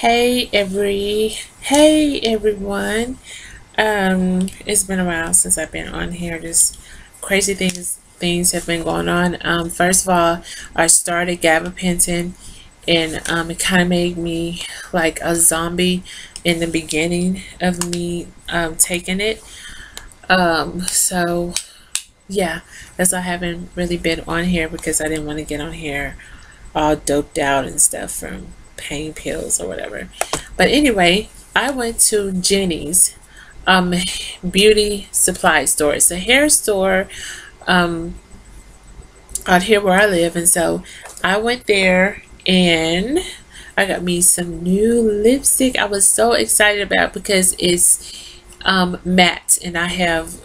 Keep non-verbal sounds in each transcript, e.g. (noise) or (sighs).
Hey every hey everyone. Um it's been a while since I've been on here. Just crazy things things have been going on. Um first of all, I started gabapentin and um it kind of made me like a zombie in the beginning of me um taking it. Um so yeah, that's why I haven't really been on here because I didn't want to get on here all doped out and stuff from pain pills or whatever. But anyway, I went to Jenny's um, beauty supply store. It's a hair store um, out here where I live. And so I went there and I got me some new lipstick. I was so excited about because it's um, matte and I have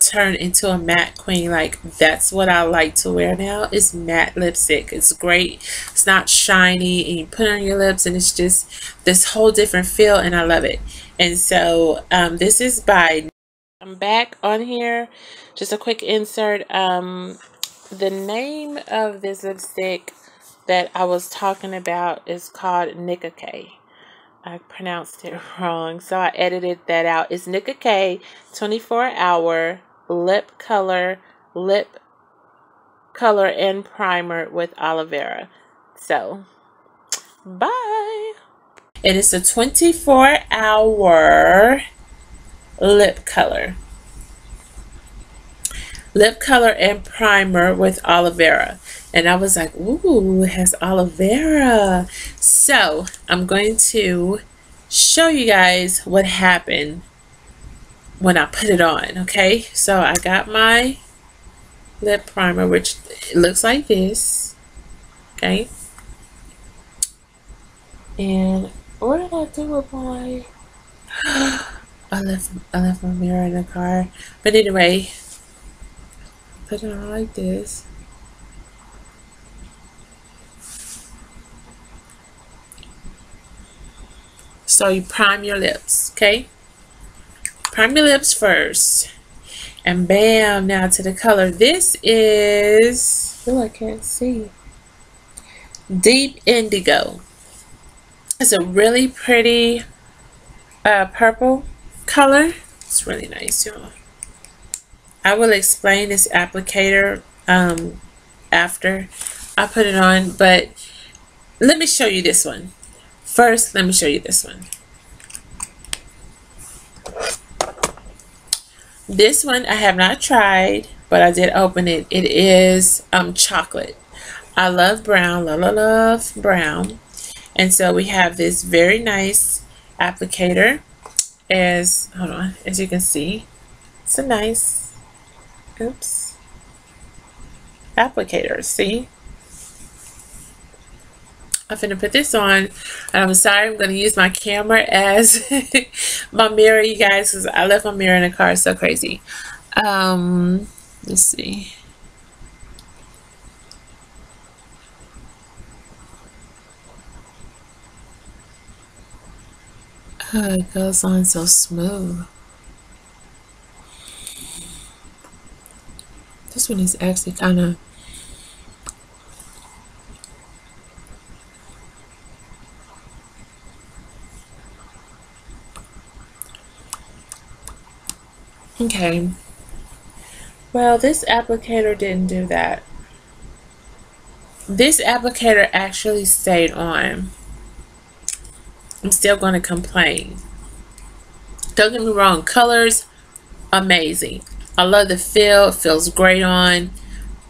turn into a matte queen. Like that's what I like to wear now. Is matte lipstick. It's great. It's not shiny and you put it on your lips and it's just this whole different feel and I love it. And so um, this is by I'm back on here. Just a quick insert um, the name of this lipstick that I was talking about is called Nicka K. I pronounced it (laughs) wrong, so I edited that out. It's Nicka K 24 hour lip color, lip color and primer with aloe vera. So, bye. It is a 24 hour lip color. Lip color and primer with aloe vera. And I was like, ooh, it has aloe vera. So I'm going to show you guys what happened when I put it on okay? So I got my lip primer which looks like this okay? And what did I do with my (gasps) I left I left my mirror in the car. But anyway put it on like this. So you prime your lips okay prime your lips first. And bam, now to the color. This is, oh, I can't see. Deep Indigo. It's a really pretty uh, purple color. It's really nice, y'all. I will explain this applicator um, after I put it on, but let me show you this one. First, let me show you this one. This one I have not tried, but I did open it. It is um, chocolate. I love brown, love, love, love brown. And so we have this very nice applicator as, hold on, as you can see, it's a nice, oops, applicator, see? I'm to put this on. I'm sorry, I'm going to use my camera as (laughs) my mirror, you guys, because I left my mirror in the car. So crazy. Um, let's see. Oh, it goes on so smooth. This one is actually kind of Okay. Well, this applicator didn't do that. This applicator actually stayed on. I'm still going to complain. Don't get me wrong. Colors, amazing. I love the feel. It feels great on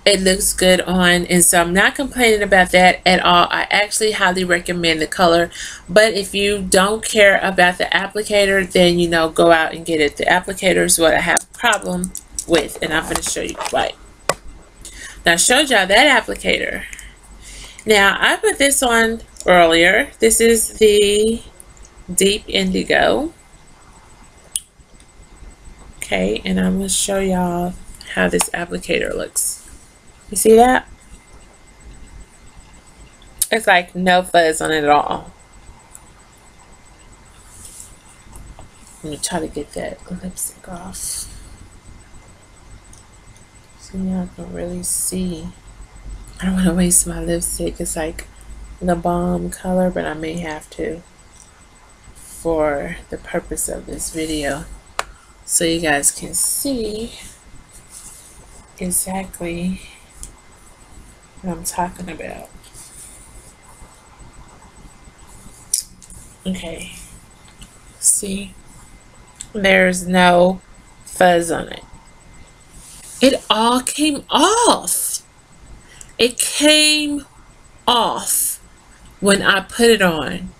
it looks good on and so I'm not complaining about that at all. I actually highly recommend the color but if you don't care about the applicator then you know go out and get it. The applicator is what I have a problem with and I'm going to show you why. Now I showed y'all that applicator. Now I put this on earlier. This is the deep indigo. Okay and I'm going to show y'all how this applicator looks you see that? It's like no fuzz on it at all. Let me try to get that lipstick off. So y'all can really see. I don't want to waste my lipstick. It's like the bomb color, but I may have to. for the purpose of this video so you guys can see exactly I'm talking about. Okay, see, there's no fuzz on it. It all came off. It came off when I put it on.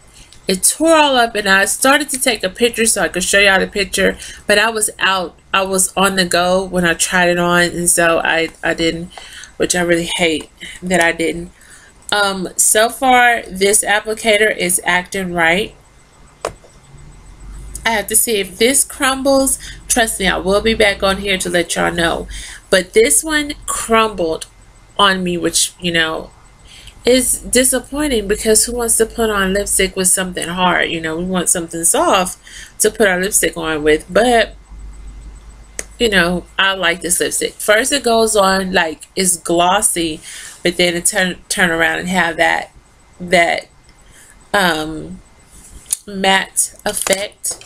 It tore all up and I started to take a picture so I could show y'all the picture, but I was out. I was on the go when I tried it on and so I, I didn't, which I really hate that I didn't. Um, so far, this applicator is acting right. I have to see if this crumbles. Trust me, I will be back on here to let y'all know. But this one crumbled on me, which, you know, is disappointing because who wants to put on lipstick with something hard? You know, we want something soft to put our lipstick on with. But, you know, I like this lipstick. First it goes on like it's glossy, but then it turn turn around and have that that um matte effect.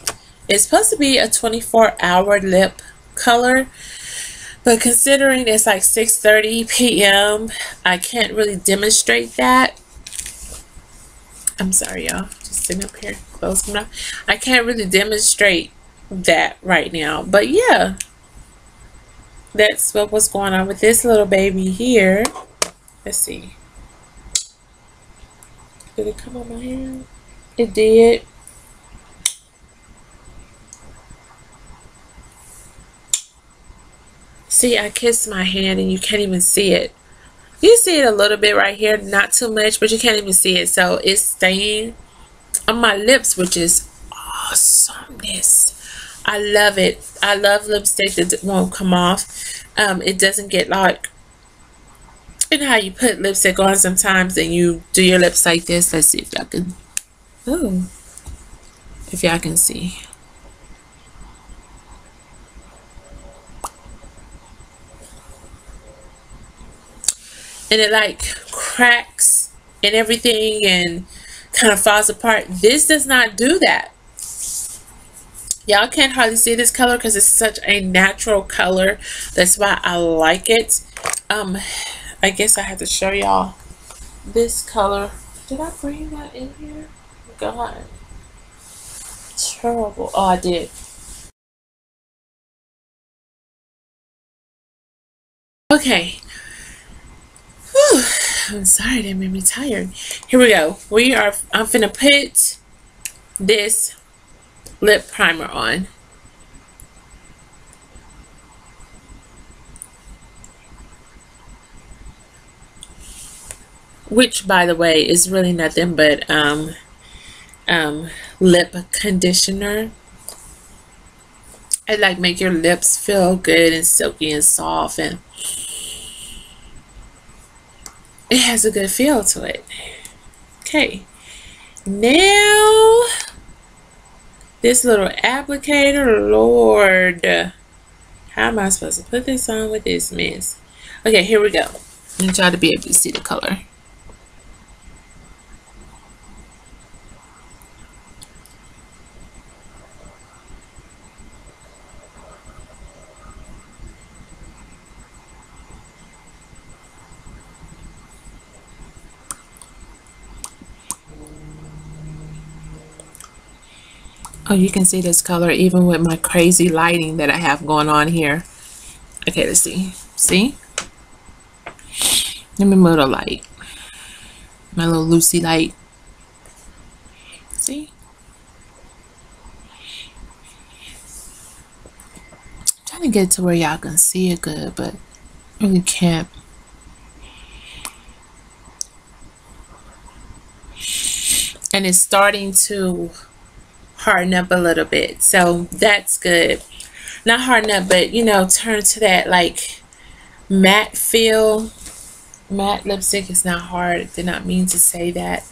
It's supposed to be a 24 hour lip color but considering it's like 6.30 p.m., I can't really demonstrate that. I'm sorry, y'all. Just sitting up here, close my. I can't really demonstrate that right now. But yeah, that's what was going on with this little baby here. Let's see. Did it come on my hand? It did. See, I kissed my hand and you can't even see it. You see it a little bit right here, not too much, but you can't even see it. So it's staying on my lips, which is awesomeness. I love it. I love lipstick that won't come off. Um, it doesn't get like, you know how you put lipstick on sometimes and you do your lips like this. Let's see if y'all can, ooh, if y'all can see. and it like cracks and everything and kind of falls apart. This does not do that. Y'all can't hardly see this color because it's such a natural color. That's why I like it. Um, I guess I have to show y'all this color. Did I bring that in here? God. Terrible. Oh, I did. Okay, Whew, I'm sorry that made me tired. Here we go. We are, I'm finna put this lip primer on. Which, by the way, is really nothing but um, um, lip conditioner. It like make your lips feel good and silky and soft and it has a good feel to it. Okay, now this little applicator, Lord, how am I supposed to put this on with this mess? Okay, here we go. Need y'all to be able to see the color. Oh, you can see this color even with my crazy lighting that I have going on here. Okay, let's see. See? Let me move the light. My little Lucy light. See? I'm trying to get to where y'all can see it good, but really can't. And it's starting to harden up a little bit. So that's good. Not harden up, but you know, turn to that like matte feel. Matte lipstick is not hard. Did not mean to say that.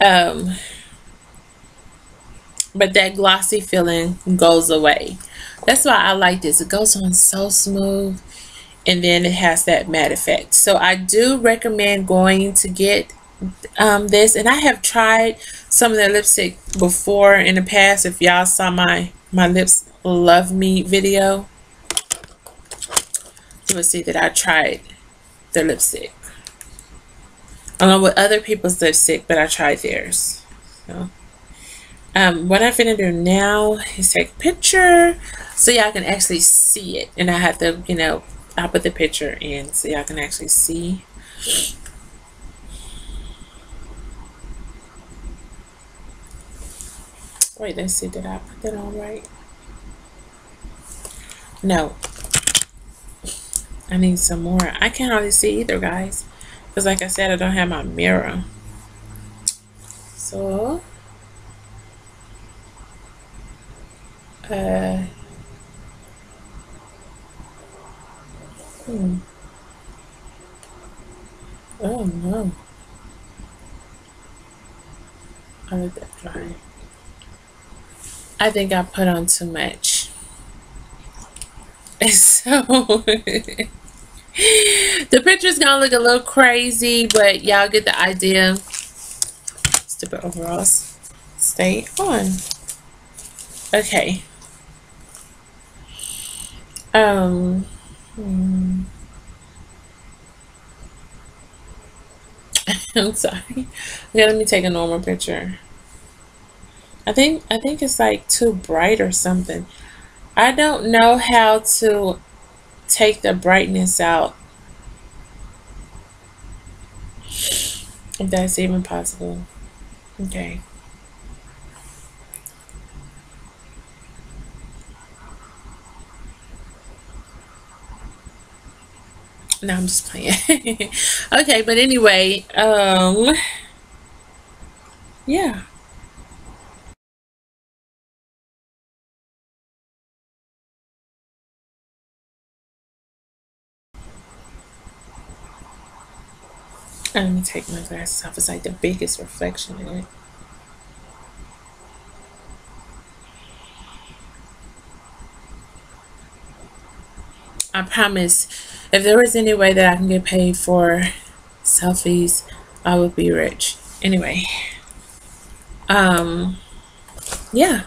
Um, but that glossy feeling goes away. That's why I like this. It goes on so smooth and then it has that matte effect. So I do recommend going to get um, this and I have tried some of their lipstick before in the past if y'all saw my my lips love me video. You will see that I tried their lipstick along with other people's lipstick but I tried theirs. So um, what I'm gonna do now is take a picture so y'all can actually see it and I have to you know I'll put the picture in so y'all can actually see Wait, let's see, did I put that on right? No. I need some more. I can't hardly see either, guys. Because like I said, I don't have my mirror. So, uh, hmm. Oh no. I let that dry. I think I put on too much. (laughs) So (laughs) the picture's gonna look a little crazy, but y'all get the idea. Stupid overalls. Stay on. Okay. Um. Hmm. (laughs) I'm sorry. Okay, let me take a normal picture. I think I think it's like too bright or something. I don't know how to take the brightness out. If that's even possible. Okay. No, I'm just playing. (laughs) okay, but anyway, um, yeah. Let me take my glasses off. It's like the biggest reflection in it. I promise, if there was any way that I can get paid for selfies, I would be rich. Anyway, um, yeah.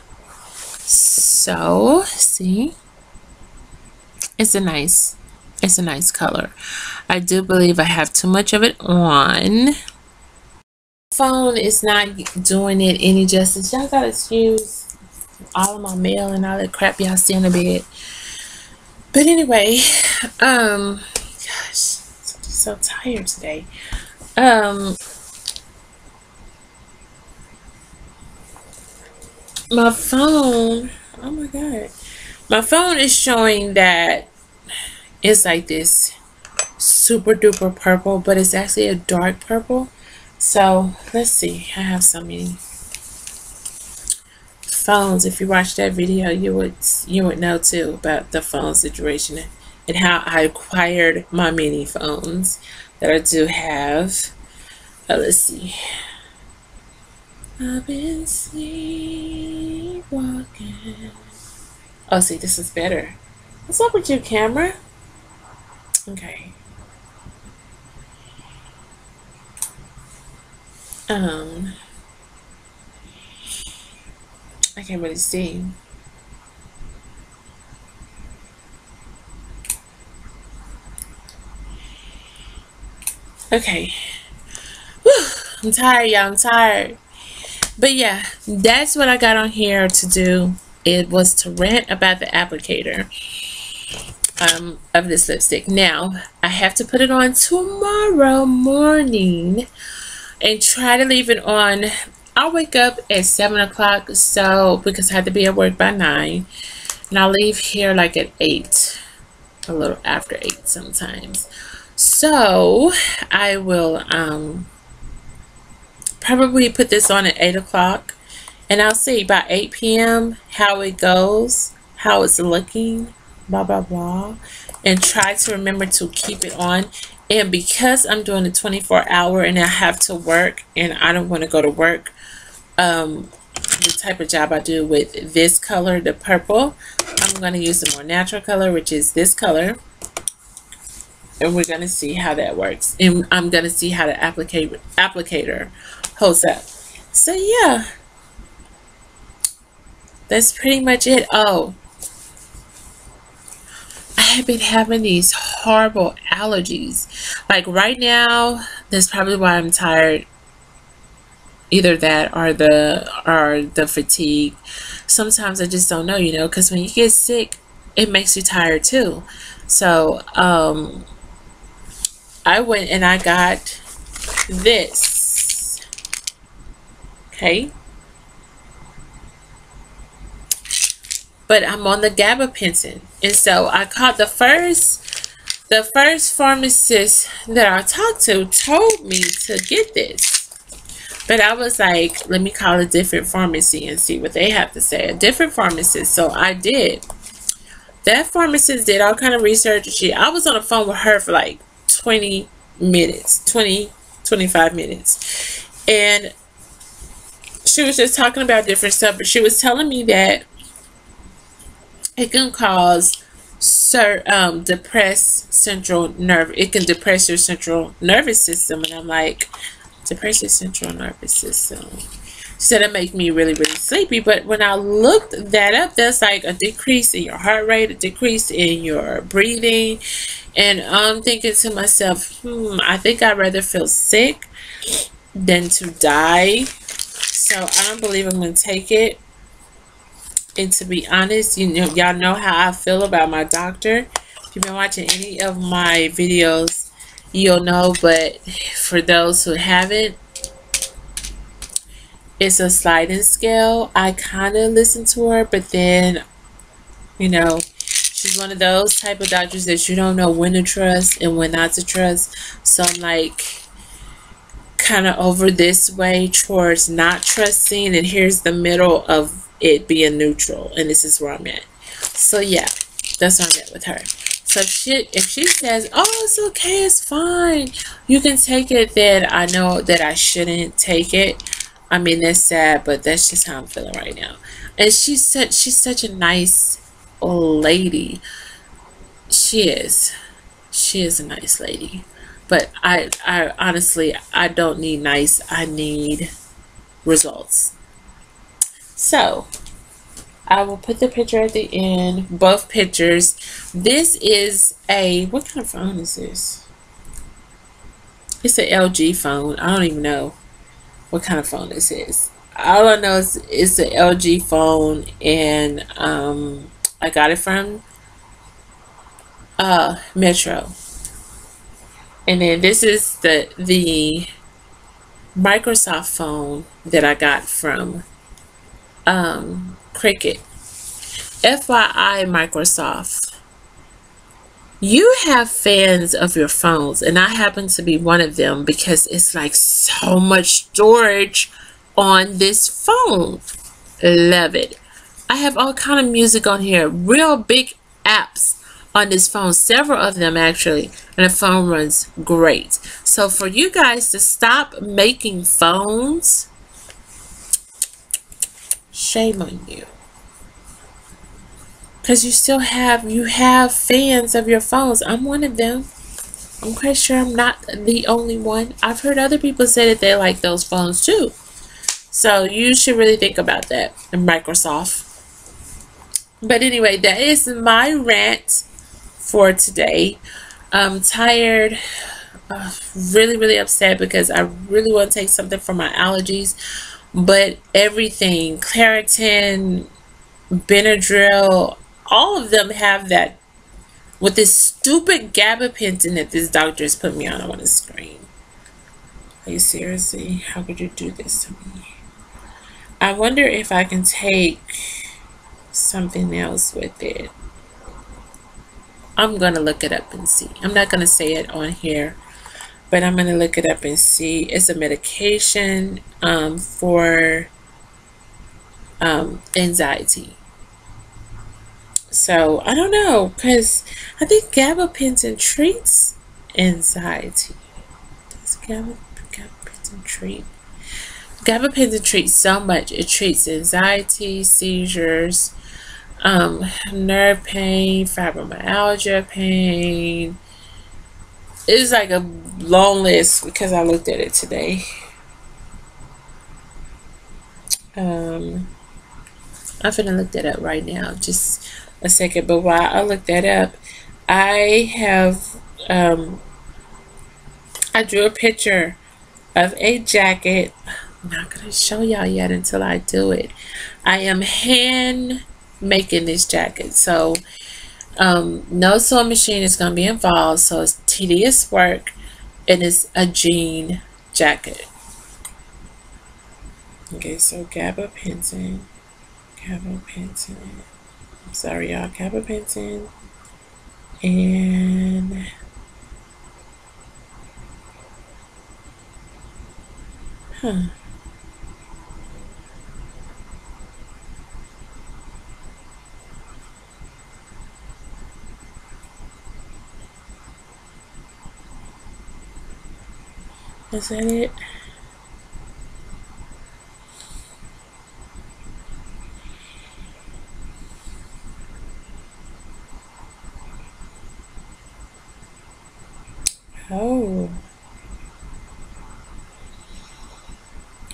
So, see, it's a nice, it's a nice color. I do believe I have too much of it on. Phone is not doing it any justice. Y'all gotta excuse all of my mail and all that crap y'all see in the bed. But anyway, um, gosh, I'm so tired today. Um, my phone, oh my god, my phone is showing that it's like this super duper purple, but it's actually a dark purple. So let's see. I have so many phones. If you watch that video, you would you would know too about the phone situation and how I acquired my mini phones that I do have. Uh, let's see. I've been sleepwalking. Oh, see, this is better. What's up with you, camera? Okay. Um, I can't really see. Okay. Whew, (sighs) I'm tired, y'all. I'm tired. But yeah, that's what I got on here to do. It was to rant about the applicator um, of this lipstick. Now, I have to put it on tomorrow morning and try to leave it on. I'll wake up at 7 o'clock, so because I have to be at work by 9. And I'll leave here like at 8, a little after 8 sometimes. So, I will um, probably put this on at 8 o'clock. And I'll see by 8 p.m. how it goes, how it's looking, blah, blah, blah. And try to remember to keep it on and because I'm doing a 24 hour and I have to work and I don't want to go to work, um, the type of job I do with this color, the purple, I'm going to use the more natural color, which is this color. and we're gonna see how that works. And I'm gonna see how the applicator applicator holds up. So yeah, that's pretty much it. Oh, I have been having these horrible allergies. Like right now, that's probably why I'm tired. Either that or the or the fatigue. Sometimes I just don't know, you know, because when you get sick, it makes you tired too. So um, I went and I got this. Okay. But I'm on the gabapentin. And so I called the first the first pharmacist that I talked to told me to get this. But I was like, let me call a different pharmacy and see what they have to say. A different pharmacist. So I did. That pharmacist did all kind of research. She I was on the phone with her for like 20 minutes, 20, 25 minutes. And she was just talking about different stuff, but she was telling me that it can cause sir um depress central nerve it can depress your central nervous system and i'm like depress your central nervous system said it make me really really sleepy but when i looked that up there's like a decrease in your heart rate a decrease in your breathing and I'm thinking to myself, hmm, I think I'd rather feel sick than to die. So I don't believe I'm going to take it. And to be honest, you know, y'all know how I feel about my doctor. If you've been watching any of my videos, you'll know. But for those who haven't, it's a sliding scale. I kind of listen to her, but then, you know, she's one of those type of doctors that you don't know when to trust and when not to trust. So I'm like kind of over this way towards not trusting and here's the middle of it being neutral and this is where I'm at. So yeah, that's where I'm at with her. So if she if she says, "Oh, it's okay, it's fine, you can take it," then I know that I shouldn't take it. I mean, that's sad, but that's just how I'm feeling right now. And she's such she's such a nice old lady. She is. She is a nice lady. But I, I honestly, I don't need nice. I need results. So, I will put the picture at the end, both pictures. This is a, what kind of phone is this? It's an LG phone. I don't even know what kind of phone this is. All I know is it's an LG phone and um, I got it from uh, Metro. And then this is the the Microsoft phone that I got from um, Cricket. FYI, Microsoft, you have fans of your phones, and I happen to be one of them because it's like so much storage on this phone. Love it. I have all kind of music on here. Real big apps on this phone. Several of them actually. And the phone runs great. So for you guys to stop making phones, shame on you. Because you still have, you have fans of your phones. I'm one of them. I'm quite sure I'm not the only one. I've heard other people say that they like those phones too. So you should really think about that. Microsoft. But anyway, that is my rant for today. I'm tired, uh, (sighs) really, really upset because I really want to take something for my allergies. But everything, Claritin, Benadryl, all of them have that with this stupid gabapentin that this doctor has put me on. I want to scream. Are you seriously? How could you do this to me? I wonder if I can take something else with it. I'm going to look it up and see. I'm not going to say it on here, but I'm going to look it up and see. It's a medication um, for um, anxiety. So I don't know because I think gabapentin treats anxiety. Does gabapentin treat? Gabapentin treats so much. It treats anxiety, seizures, um, nerve pain, fibromyalgia pain, it's like a long list because I looked at it today. Um, I'm gonna look that up right now. Just a second. But while I look that up, I have um, I drew a picture of a jacket. I'm not gonna show y'all yet until I do it. I am hand making this jacket, so um, no sewing machine is gonna be involved. So it's tedious work, and it's a jean jacket. Okay, so gabapentin, gabapentin. I'm sorry, y'all. Gabapentin and huh. Is that it? Oh.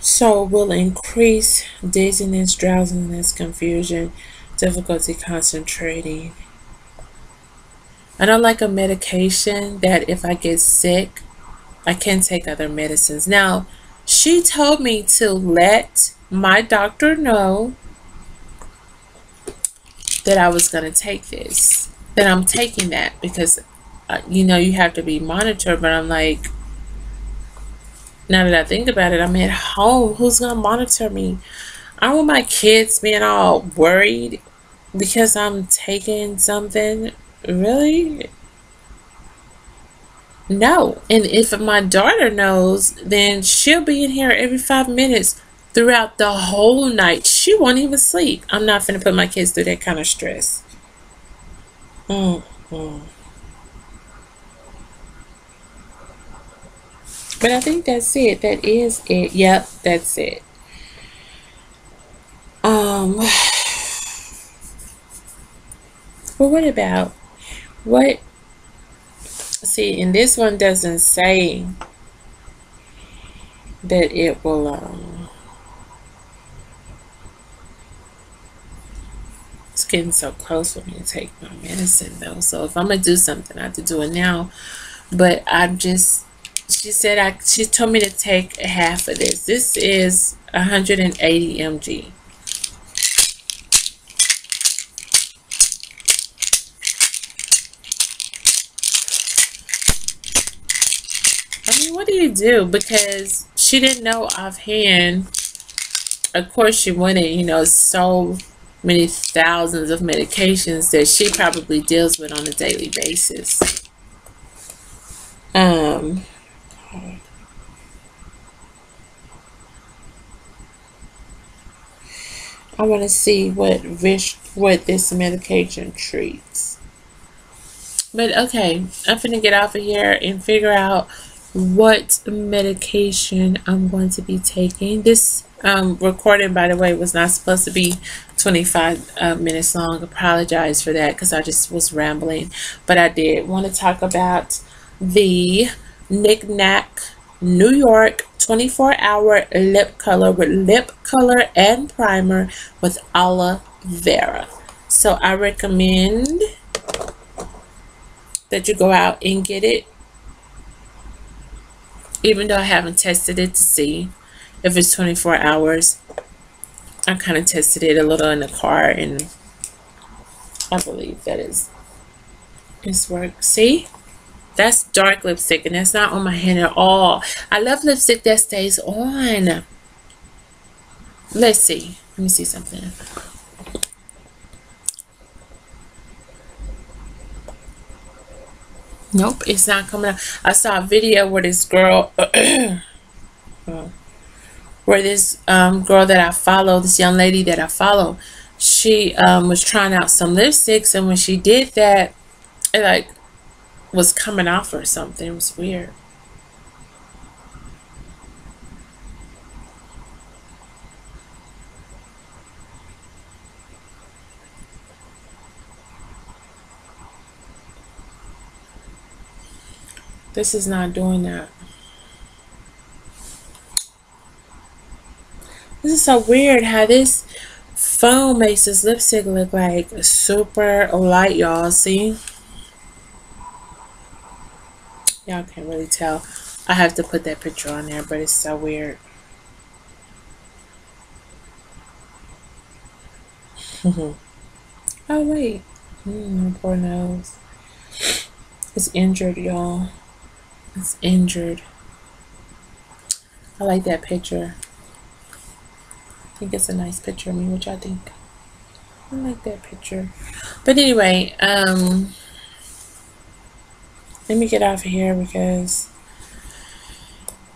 So will increase dizziness, drowsiness, confusion, difficulty concentrating. I don't like a medication that if I get sick, I can take other medicines. Now, she told me to let my doctor know that I was going to take this, that I'm taking that because uh, you know, you have to be monitored. But I'm like, now that I think about it, I'm at home. Who's gonna monitor me? I want my kids being all worried because I'm taking something. Really? No. And if my daughter knows, then she'll be in here every five minutes throughout the whole night. She won't even sleep. I'm not going to put my kids through that kind of stress. Mm -hmm. But I think that's it. That is it. Yep, that's it. Um, (sighs) well, what about what? See, and this one doesn't say that it will. Um, it's getting so close for me to take my medicine though. So if I'm gonna do something, I have to do it now. But I'm just she said I she told me to take a half of this. This is 180 mg. Do you do? Because she didn't know offhand. Of course, she wanted, you know, so many thousands of medications that she probably deals with on a daily basis. Um, I want to see what what this medication treats. But okay, I'm gonna get off of here and figure out what medication I'm going to be taking. This um, recording, by the way, was not supposed to be 25 uh, minutes long. Apologize for that because I just was rambling. But I did want to talk about the Knick Knack New York 24 hour lip color with lip color and primer with aloe vera. So I recommend that you go out and get it. Even though I haven't tested it to see if it's 24 hours. I kind of tested it a little in the car and I believe that is is work. See? That's dark lipstick and that's not on my hand at all. I love lipstick that stays on. Let's see. Let me see something. Nope, it's not coming up. I saw a video where this girl, (clears throat) where this um, girl that I follow, this young lady that I follow, she um, was trying out some lipsticks, and when she did that, it like was coming off or something. It was weird. This is not doing that. This is so weird how this phone makes this lipstick look like super light, y'all. See? Y'all can't really tell. I have to put that picture on there, but it's so weird. (laughs) oh, wait. Mm, poor nose. It's injured, y'all. It's injured. I like that picture. I think it's a nice picture of me, which I think. I like that picture. But anyway, um, let me get off of here because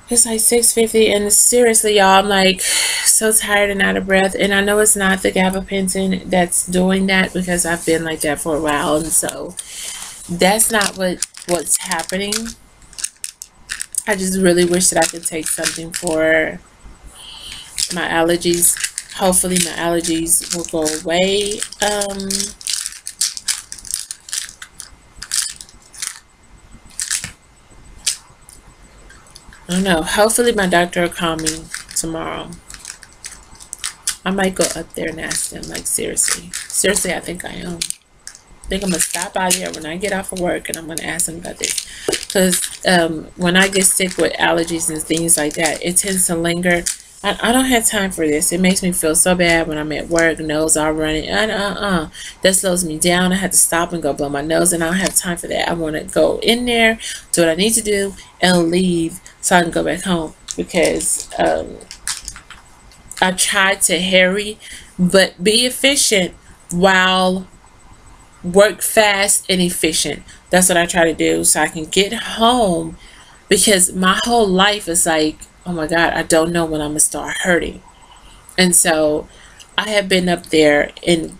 it's like 6.50 and seriously y'all i'm like so tired and out of breath and i know it's not the gabapentin that's doing that because i've been like that for a while and so that's not what what's happening i just really wish that i could take something for my allergies hopefully my allergies will go away um I don't know. Hopefully my doctor will call me tomorrow. I might go up there and ask them, like, seriously. Seriously, I think I am. I think I'm going to stop by there when I get off of work and I'm going to ask them about this. Because um, when I get sick with allergies and things like that, it tends to linger I, I don't have time for this. It makes me feel so bad when I'm at work, nose all running. Uh, uh, uh. That slows me down. I have to stop and go blow my nose, and I don't have time for that. I want to go in there, do what I need to do, and leave so I can go back home because um, I tried to hurry, but be efficient while work fast and efficient. That's what I try to do so I can get home because my whole life is like oh my God, I don't know when I'm going to start hurting. And so I have been up there and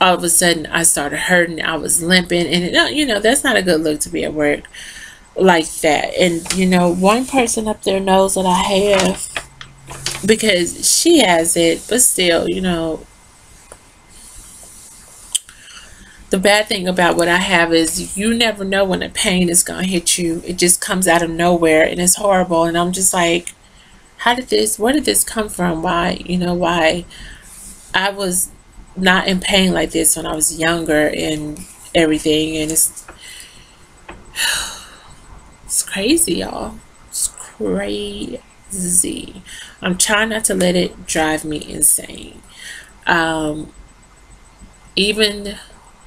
all of a sudden I started hurting. I was limping and you know, that's not a good look to be at work like that. And you know, one person up there knows that I have because she has it, but still, you know, the bad thing about what I have is you never know when the pain is going to hit you. It just comes out of nowhere and it's horrible. And I'm just like, how did this, where did this come from? Why, you know, why I was not in pain like this when I was younger and everything. And it's, (sighs) it's crazy, y'all. It's crazy. I'm trying not to let it drive me insane. Um, even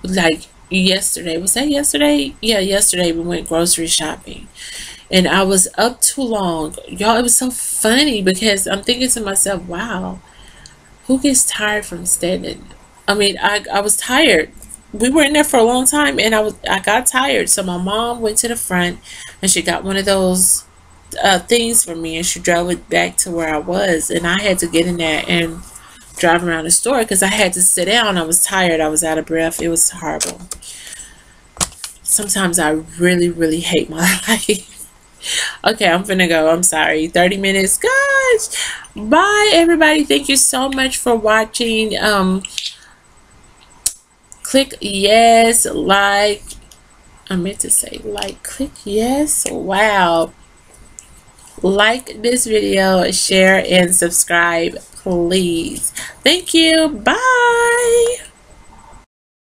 like yesterday was that yesterday? Yeah yesterday we went grocery shopping. And i was up too long. Y'all it was so funny because i'm thinking to myself wow who gets tired from standing? I mean i i was tired. We were in there for a long time and i was i got tired. So my mom went to the front and she got one of those uh, things for me and she drove it back to where i was. And i had to get in there and driving around the store because I had to sit down. I was tired. I was out of breath. It was horrible. Sometimes I really, really hate my (laughs) life. okay, I'm gonna go. I'm sorry. 30 minutes. Gosh. Bye, everybody. Thank you so much for watching. Um, click yes, like. I meant to say like. Click yes. Wow like this video share and subscribe please. Thank you. Bye